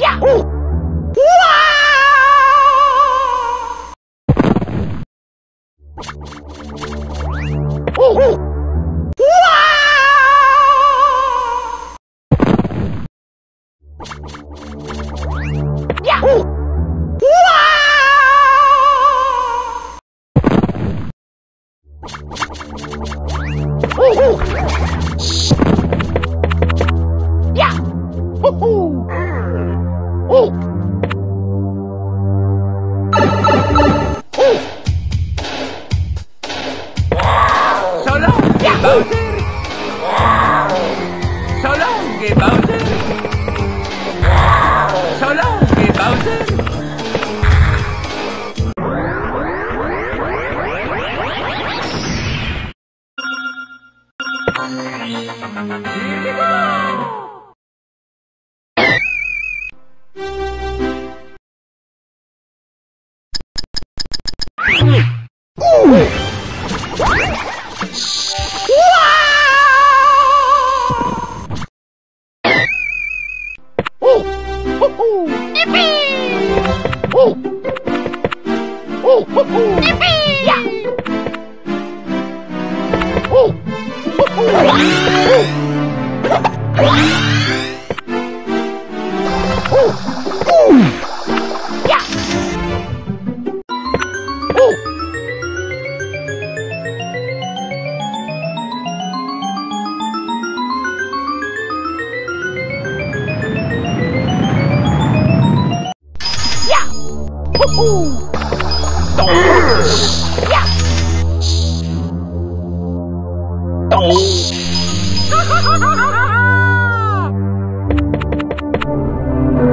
呀！呜哇！呜呼哇！呀！呜哇！Shhh! Thank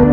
you.